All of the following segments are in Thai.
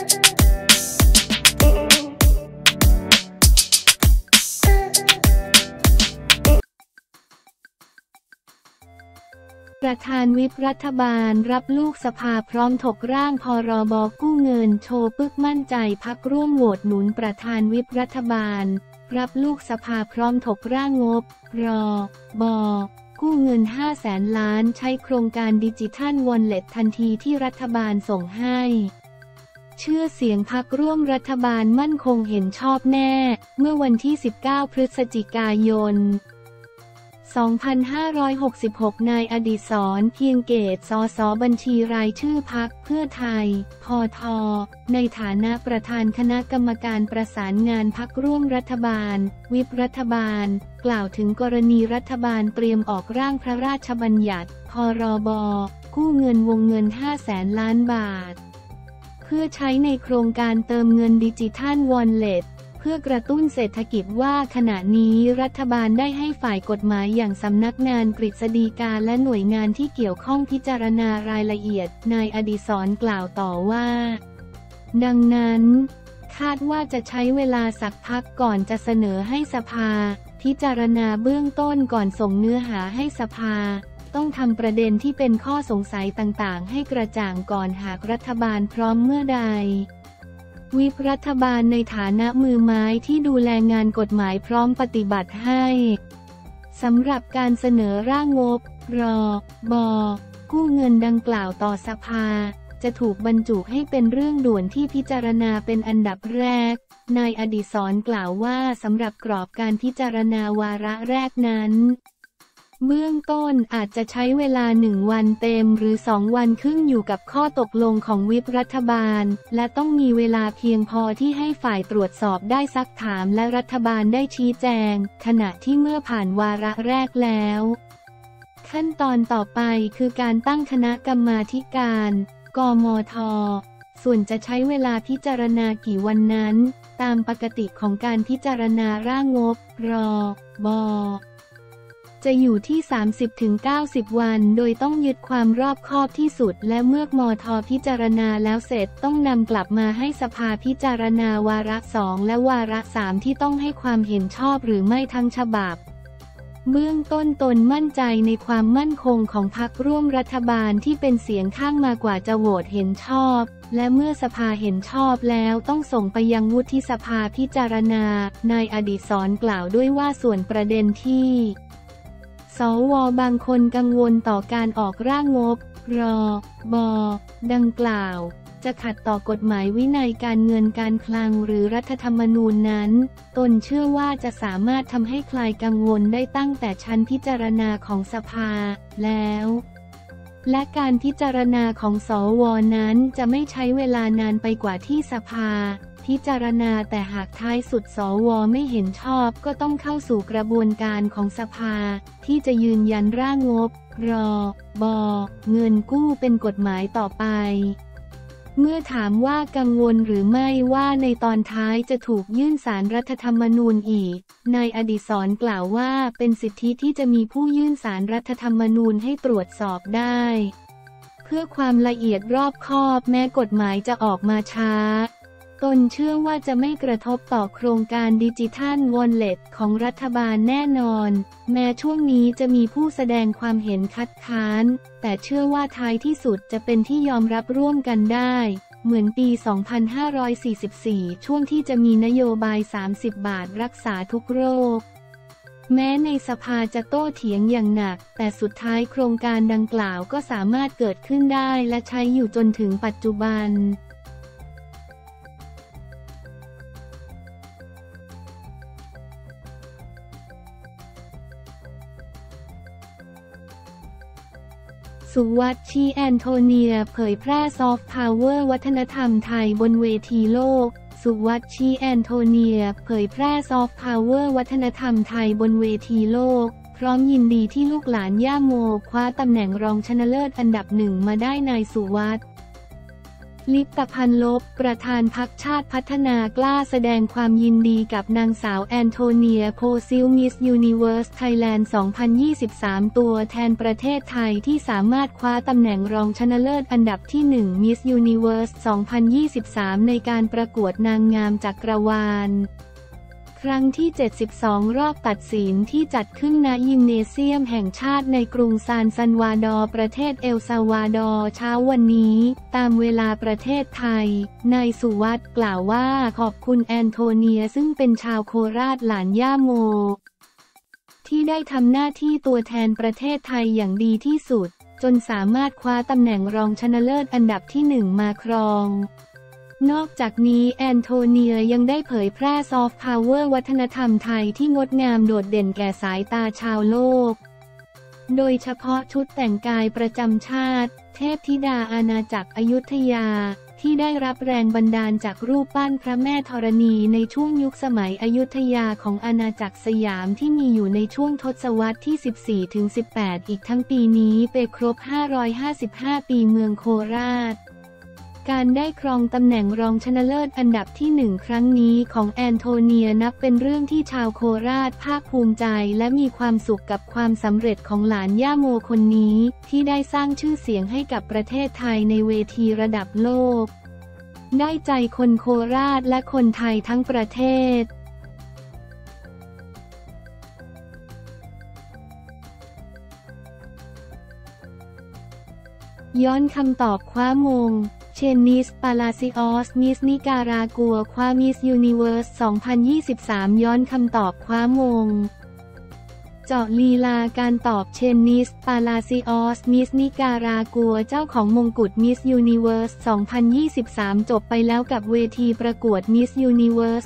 ประธานวิปรัฐบาลรับลูกสภาพร้อมถกร่างพรบกู้เงินโชว์ปึกมั่นใจพักร่วมโหวตหนุนประธานวิปรัฐบาล รับลูกสภาพร้อมถกร่างงบ รบกู้เงิน 5 แสนล้านใช้โครงการดิจิทัลวอลเล็ตทันทีที่รัฐบาลส่งให้ เชื่อเสียงพักร่วมรัฐบาลมั่นคงเห็นชอบแน่ เมื่อวันที่ 19 พฤศจิกายน 2566 นายอดิศรเพียงเกต สสบัญชีรายชื่อพักเพื่อไทย พอทอ ในฐานะประธานคณะกรรมการประสานงานพักร่วมรัฐบาล วิปรัฐบาล กล่าวถึงกรณีรัฐบาลเตรียมออกร่างพระราชบัญญัติ พรบ กู้เงินวงเงิน5แสนล้านบาท พื่อใช้ในโครงการเติมเงินดิจิทัลวอลเล็ตเพื่อกระตุ้นเศรษฐกิจว่าขณะนี้รัฐบาลได้ให้ฝ่ายกฎหมายอย่างสำนักงานกฤษฎีกาและหน่วยงานที่เกี่ยวข้องพิจารณารายละเอียด นายอดิศรกล่าวต่อว่า ดังนั้น คาดว่าจะใช้เวลาสักพักก่อนจะเสนอให้สภา พิจารณาเบื้องต้นก่อนส่งเนื้อหาให้สภา ต้องทำประเด็นที่เป็นข้อสงสัยต่างๆ ให้กระจ่างก่อนหากรัฐบาลพร้อมเมื่อใด วิปรัฐบาลในฐานะมือไม้ที่ดูแลงานกฎหมายพร้อมปฏิบัติให้สำหรับการเสนอร่างงบรบกู้เงินดังกล่าวต่อสภา จะถูกบรรจุให้เป็นเรื่องด่วนที่พิจารณาเป็นอันดับแรก นายอดิศรกล่าวว่าสำหรับกรอบการพิจารณาวาระแรกนั้น เบื้องต้นอาจจะใช้เวลาหนึ่งวันเต็มหรือสองวันครึ่งอยู่กับข้อตกลงของวิปรัฐบาล และต้องมีเวลาเพียงพอที่ให้ฝ่ายตรวจสอบได้ซักถามและรัฐบาลได้ชี้แจง ขณะที่เมื่อผ่านวาระแรกแล้ว ขั้นตอนต่อไปคือการตั้งคณะกรรมาการ กมท ส่วนจะใช้เวลาพิจารณากี่วันนั้น ตามปกติของการพิจารณาร่างงบ รอบ จะอยู่ที่ 30-90 วัน โดยต้องยึดความรอบคอบที่สุด และเมื่อมอทอพิจารณาแล้วเสร็จต้องนำกลับมาให้สภาพิจารณาวาระสองและวาระสามที่ต้องให้ความเห็นชอบหรือไม่ทั้งฉบับ เบื้องต้นตนมั่นใจในความมั่นคงของพรรคร่วมรัฐบาลที่เป็นเสียงข้างมากว่าจะโหวตเห็นชอบ และเมื่อสภาเห็นชอบแล้วต้องส่งไปยังวุฒิสภาพิจารณา นายอดิศรกล่าวด้วยว่าส่วนประเด็นที่ สวบางคนกังวลต่อการออกร่างงบรบดังกล่าว จะขัดต่อกฎหมายวินัยการเงินการคลังหรือรัฐธรรมนูญนั้น ตนเชื่อว่าจะสามารถทำให้คลายกังวลได้ตั้งแต่ชั้นพิจารณาของสภาแล้ว และการพิจารณาของสวนั้นจะไม่ใช้เวลานานไปกว่าที่สภา พิจารณาแต่หากท้ายสุดสวไม่เห็นชอบก็ต้องเข้าสู่กระบวนการของสภา ที่จะยืนยันร่างงบ รอบเงินกู้เป็นกฎหมายต่อไป เมื่อถามว่ากังวลหรือไม่ว่าในตอนท้ายจะถูกยื่นสารรัฐธรรมนูญอีก นายอดิศรกล่าวว่าเป็นสิทธิที่จะมีผู้ยื่นสารรัฐธรรมนูญให้ตรวจสอบได้ เพื่อความละเอียดรอบคอบแม้กฎหมายจะออกมาช้า ตนเชื่อว่าจะไม่กระทบต่อโครงการดิจิทัลวอลเล็ตของรัฐบาลแน่นอน แม้ช่วงนี้จะมีผู้แสดงความเห็นคัดค้าน แต่เชื่อว่าท้ายที่สุดจะเป็นที่ยอมรับร่วมกันได้ เหมือนปี 2544 ช่วงที่จะมีนโยบาย 30 บาทรักษาทุกโรค แม้ในสภาจะโต้เถียงอย่างหนัก แต่สุดท้ายโครงการดังกล่าวก็สามารถเกิดขึ้นได้และใช้อยู่จนถึงปัจจุบัน สุวัตชีแอนโทเนีย เผยแพร่ซอฟต์พาวเวอร์วัฒนธรรมไทยบนเวทีโลก สุวัจน์ชี้แอนโทเนีย เผยแพร่ซอฟต์พาวเวอร์วัฒนธรรมไทยบนเวทีโลก พร้อมยินดีที่ลูกหลานย่าโมคว้าตำแหน่งรองชนะเลิศอันดับหนึ่งมาได้นายสุวัจน์ ลิปตพัลลภ ประธานพรรคชาติพัฒนากล้าแสดงความยินดีกับนางสาวแอนโทเนียโพซิ้ว มิสยูนิเวิร์สไทยแลนด์ 2023 ตัวแทนประเทศไทยที่สามารถคว้าตำแหน่งรองชนะเลิศอันดับที่ 1 Miss Universe 2023 ในการประกวดนางงามจักรวาล ครั้งที่ 72 รอบตัดสินที่จัดขึ้นณยิมเนเซียมแห่งชาติในกรุงซานซัลวาดอร์ประเทศเอลซัลวาดอร์เช้าวันนี้ ตามเวลาประเทศไทย นายสุวัจน์กล่าวว่าขอบคุณแอนโทเนียซึ่งเป็นชาวโคราชหลานย่าโม ที่ได้ทำหน้าที่ตัวแทนประเทศไทยอย่างดีที่สุด จนสามารถคว้าตำแหน่งรองชนะเลิศอันดับที่หนึ่งมาครอง นอกจากนี้แอนโทเนียยังได้เผยแพร่ซอฟต์พาวเวอร์วัฒนธรรมไทยที่งดงามโดดเด่นแก่สายตาชาวโลก โดยเฉพาะชุดแต่งกายประจำชาติ เทพธิดาอาณาจักรอยุธยา ที่ได้รับแรงบันดาลจากรูปปั้นพระแม่ธรณีในช่วงยุคสมัยอยุธยาของอาณาจักรสยามที่มีอยู่ในช่วงทศวรรษที่ 14-18 อีกทั้งปีนี้ไปครบ 555 ปีเมืองโคราช การได้ครองตำแหน่งรองชนะเลิศอันดับที่หนึ่งครั้งนี้ของแอนโทเนียนับเป็นเรื่องที่ชาวโคราชภาคภูมิใจและมีความสุขกับความสำเร็จของหลานย่าโมคนนี้ ที่ได้สร้างชื่อเสียงให้กับประเทศไทยในเวทีระดับโลก ได้ใจคนโคราชและคนไทยทั้งประเทศย้อนคำตอบคว้ามง เชนนิส ปาลาซิออส มิสนิการากัว คว้ามิสยูนิเวิร์ส 2023 ย้อนคำตอบคว้ามง เจาะลีลาการตอบเชนนิส ปาลาซิออส มิสนิการากัว เจ้าของมงกุฎมิสยูนิเวิร์ส 2023 จบไปแล้วกับเวทีประกวดมิสยูนิเวิร์ส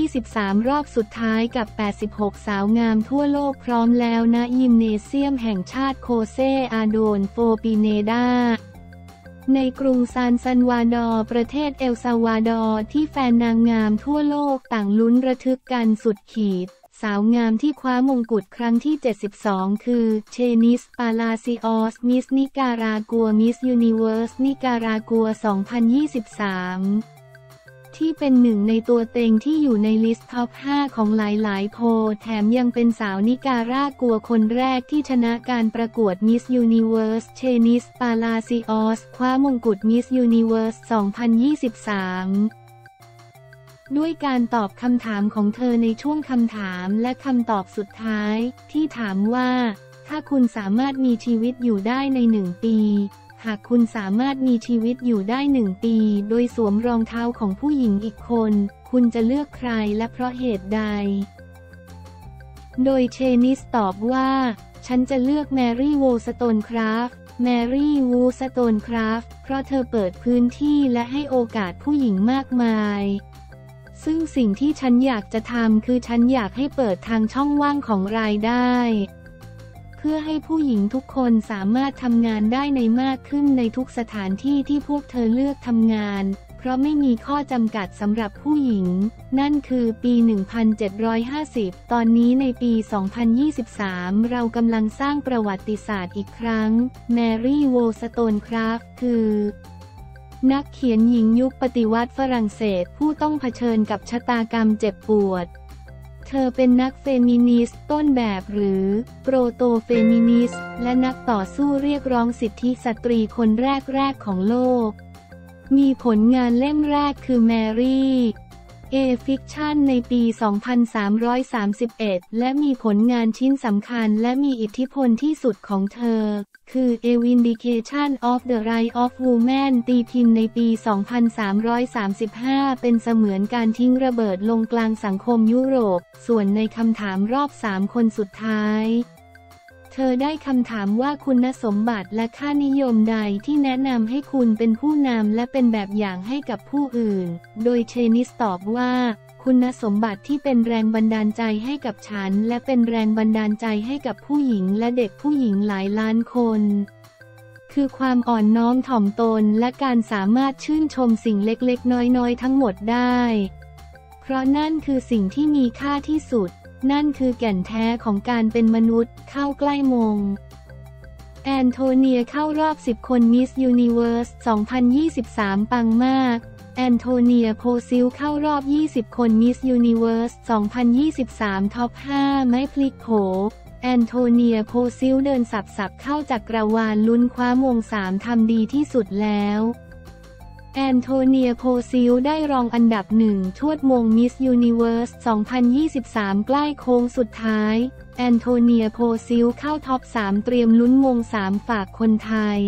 2023 รอบสุดท้ายกับ 86 สาวงามทั่วโลกพร้อมแล้วณยิมเนเซียมแห่งชาติโคเซอาดอลโฟปิเนดา ในกรุงซานซัลวาดอร์ประเทศเอลซัลวาดอร์ที่แฟนนางงามทั่วโลกต่างลุ้นระทึกกันสุดขีด สาวงามที่คว้ามงกุฎครั้งที่ 72 คือ เชนิส ปาลาซิออส มิสนิการากัว มิสยูนิเวิร์ส นิการากัว 2023 ที่เป็นหนึ่งในตัวเต็งที่อยู่ใน list top 5 ของหลาย ๆ โพแถมยังเป็นสาวนิการากัวคนแรกที่ชนะการประกวดมิสยูนิเวิร์สเชนิสปาลาซิออส คว้ามงกุฎมิสยูนิเวิร์ส 2023ด้วยการตอบคำถามของเธอในช่วงคำถามและคำตอบสุดท้าย ที่ถามว่า ถ้าคุณสามารถมีชีวิตอยู่ได้ในหนึ่งปี หากคุณสามารถมีชีวิตอยู่ได้หนึ่งปี โดยสวมรองเท้าของผู้หญิงอีกคน คุณจะเลือกใครและเพราะเหตุใด โดยเชนิสตอบว่า ฉันจะเลือกแมรี่วูสโตนคราฟแมรี่วูสโตนคราฟเพราะเธอเปิดพื้นที่และให้โอกาสผู้หญิงมากมาย ซึ่งสิ่งที่ฉันอยากจะทำคือฉันอยากให้เปิดทางช่องว่างของรายได้ พื่อให้ผู้หญิงทุกคนสามารถทำงานได้ในมากขึ้นในทุกสถานที่ที่พวกเธอเลือกทำงาน เพราะไม่มีข้อจำกัดสำหรับผู้หญิง นั่นคือปี 1750 ตอนนี้ในปี 2023 เรากำลังสร้างประวัติศาสตร์อีกครั้ง แมรี่ วอลสโตนคราฟต์คือนักเขียนหญิงยุคปฏิวัติฝรั่งเศสผู้ต้องเผชิญกับชะตากรรมเจ็บปวด เธอเป็นนักเฟมินิสต์ต้นแบบหรือ proto-feminist และนักต่อสู้เรียกร้องสิทธิสตรีคนแรกๆของโลก มีผลงานเล่มแรกคือ Mary: A Fiction ในปี 2331 และมีผลงานชิ้นสำคัญและมีอิทธิพลที่สุดของเธอ คือ A Vindication of the Right of Woman ตีพิมพ์ในปี 2335 เป็นเสมือนการทิ้งระเบิดลงกลางสังคมยุโรป ส่วนในคำถามรอบสามคนสุดท้าย เธอได้คำถามว่าคุณสมบัติและค่านิยมใดที่แนะนำให้คุณเป็นผู้นำและเป็นแบบอย่างให้กับผู้อื่น โดยเชนิสตอบว่า คุณสมบัติที่เป็นแรงบันดาลใจให้กับฉัน และเป็นแรงบันดาลใจให้กับผู้หญิงและเด็กผู้หญิงหลายล้านคนคือความอ่อนน้อมถ่อมตนและการสามารถชื่นชมสิ่งเล็กๆ น้อยๆ ทั้งหมดได้ เพราะนั่นคือสิ่งที่มีค่าที่สุด นั่นคือแก่นแท้ของการเป็นมนุษย์เข้าใกล้มง แอนโทเนียเข้ารอบ 10 คนมิสยูนิเวิร์ส 2023 ปังมาก แอนโทเนียโพซิ้วเข้ารอบ 20 คนมิสยูนิเวิร์ส 2023 top 5 ไม่พลิกโผแอนโทเนียโพซิ้วเดินสับสับเขย่าจักรวาลลุ้นคว้ามงสามทำดีที่สุดแล้ว แอนโทเนียโพซิ้วได้รองอันดับหนึ่งชวดมงมิสยูนิเวิร์ส 2023 ใกล้โค้งสุดท้าย แอนโทเนียโพซิลเข้าท็อป 3 เตรียมลุ้นมงสามฝากคนไทย